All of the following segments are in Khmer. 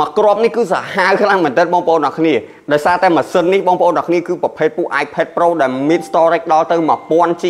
មួយគ្រាប់នេះគឺសាហាវខ្លាំងមែនទែនបងប្អូនអរគ្នាដោយសារតែម៉ាស៊ីននេះបងប្អូនអរគ្នាគឺប្រភេទពួក iPad Pro ដែលមាន storage ដល់ទៅ 1000G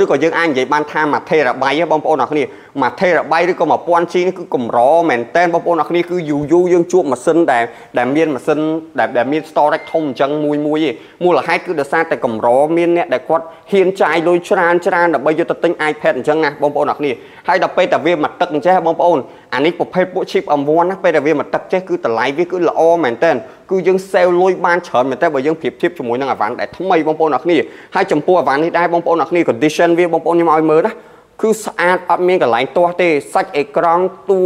ឬក៏យើងអាចនិយាយបានថា1 TB បងប្អូនអរគ្នា1 TB ឬក៏ 1000G នេះគឺកម្រមែនតើបងប្អូនអរគ្នាគឺយូរយូរយើងជួបម៉ាស៊ីនដែលដែលមានម៉ាស៊ីនដែលដែលមាន storage ធំអញ្ចឹងមួយមួយឯងមូលហេតុគឺដោយសារតែកម្រមានអ្នកដែលគាត់ហ៊ានចាយលុយច្រើនច្រើនដើម្បីយកទៅទិញ iPad អញ្ចឹងណាបងប្អូនអរគ្នាហើយដល់ពេលតែវាមកទឹកអញ្ចេះបងប្អូនអានេះប្រភេទពួក chip M1 ណាពេលដែលវាមកទឹកចេះគឺតម្លៃវាគឺល្អមែនតើ គឺយើងសេវលុយបានច្រើនមែនតើបើយើងប្រៀបធៀបជាមួយនឹងអាវ៉ាន់ដែលថ្មីបងប្អូនអរគ្នាហើយចំពោះអាវ៉ាន់នេះដែរបងប្អូនអរគ្នា condition វាបងប្អូនខ្ញុំឲ្យមើលណាគឺស្អាតអត់មានកន្លែងទាស់ទេសាច់អេក្រង់តួ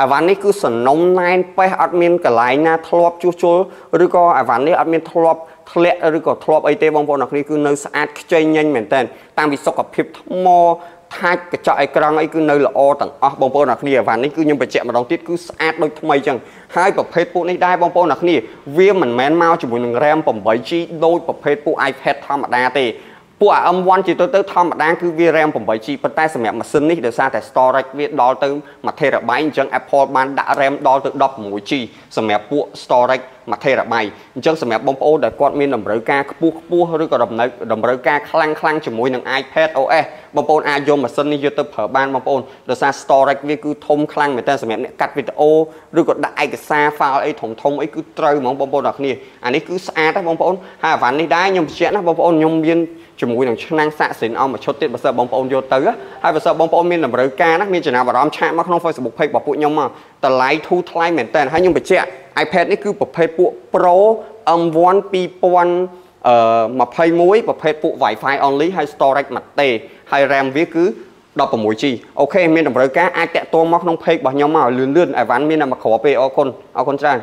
អាវ៉ាន់នេះគឺសំណុំណែនប៉េះអត់មានកន្លែងណាធ្លាប់ជួសជុលឬក៏អាវ៉ាន់នេះអត់មានធ្លាប់ធ្លាក់ឬក៏ធ្លាប់អីទេបងប្អូនអរគ្នាគឺនៅស្អាតខ្ចីញញមែនតើតាមពីសុខភាពថ្ម ថាច់កញ្ចក់អេក្រង់អីគឺនៅល្អទាំងអស់បងប្អូនអរគ្នាអាវ៉ាន់នេះគឺខ្ញុំបញ្ជាក់ម្ដងទៀតគឺស្អាតដូចថ្មីចឹងហើយប្រភេទពួកនេះដែរបងប្អូនអរគ្នាវាមិនមែនមកជាមួយនឹង RAM 8G ដូចប្រភេទពួក iPad ធម្មតាទេ ពួក M1 ជាទៅទៅធម្មតាគឺវា RAM 8G ប៉ុន្តែសម្រាប់ម៉ាស៊ីននេះដោយសារតែ storage វាដល់ទៅ1 TB អញ្ចឹង Apple បានដាក់ RAM ដល់ទៅ 16G សម្រាប់ពួក storage 1 TB អញ្ចឹងសម្រាប់បងប្អូនដែលគាត់មានតម្រូវការខ្ពស់ខ្ពស់ឬក៏ដំណើរតម្រូវការខ្លាំងខ្លាំងជាមួយនឹង iPad OS បងប្អូនអាចយកម៉ាស៊ីននេះយកទៅប្រើបានបងប្អូនដោយសារ storage វាគឺធំខ្លាំងមែនតើសម្រាប់អ្នកកាត់វីដេអូឬក៏ដាក់ឯកសារ file អីធំធំអីគឺត្រូវហ្មងបងប្អូនអរគ្នាអានេះគឺស្អាតណាបងប្អូនហើយអាវ៉ាន់នេះដែរខ្ញុំបញ្ជាក់ណាបងប្អូនខ្ញុំមានជាមួយនឹងឆ្នាំងសាក់សិនអស់មួយឈុតទៀតបើសិនបងប្អូនយកទៅហើយបើសិនបងប្អូនមានតម្រូវការណាមានចំណាប់អារម្មណ៍ឆាកមកក្នុង Facebook page របស់ពួកខ្ញុំមកតម្លៃធូរថ្លៃមែនតើហើយខ្ញុំបញ្ជាក់ iPad នេះគឺប្រភេទពួក Pro M1 2000អឺ21ប្រភេទពួក Wi-Fi only ហើយ storage មួយតេហើយ RAM វាគឺ 16G អូខេមានតម្រូវការអាចតាក់ទងមកក្នុង page របស់ខ្ញុំមកលឿនលឿនអីវ៉ាន់មានតែមួយគ្រាប់ទេអរគុណអរគុណច្រើន